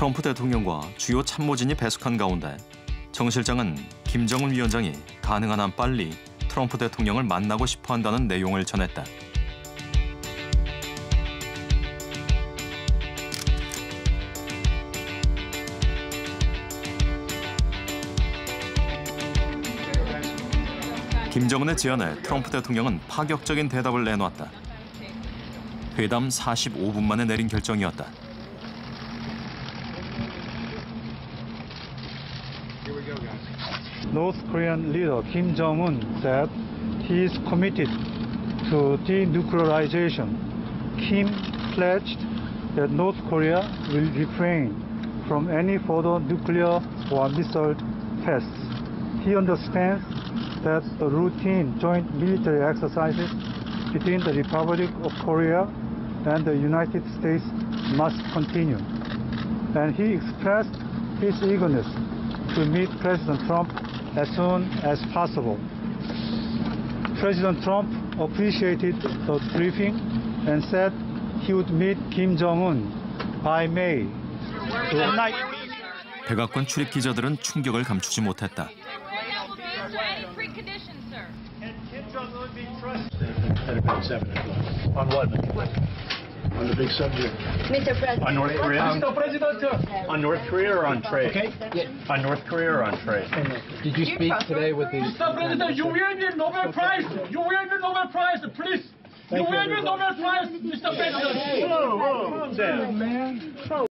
트럼프 대통령과 주요 참모진이 배숙한 가운데 정 실장은 김정은 위원장이 가능한 한 빨리 트럼프 대통령을 만나고 싶어 한다는 내용을 전했다. 김정은의 제안에 트럼프 대통령은 파격적인 대답을 내놓았다. 회담 45분 만에 내린 결정이었다. North Korean leader Kim Jong-un said he is committed to denuclearization. Kim pledged that North Korea will refrain from any further nuclear or missile tests. He understands that the routine joint military exercises between the Republic of Korea and the United States must continue. And he expressed his eagerness to meet President Trump as soon as possible. President Trump appreciated the briefing and said he would meet Kim Jong-un by May. Tonight, 백악관 출입 기자들은 충격을 감추지 못했다. On the big subject. Mr. President. On North Korea? On North Korea or on trade? Okay. On North Korea or on trade? Did you speak today with the? Mr. President, you win the Nobel Prize. You win the Nobel Prize, please. You win the Nobel Prize, Mr. President. Whoa, whoa, Sam.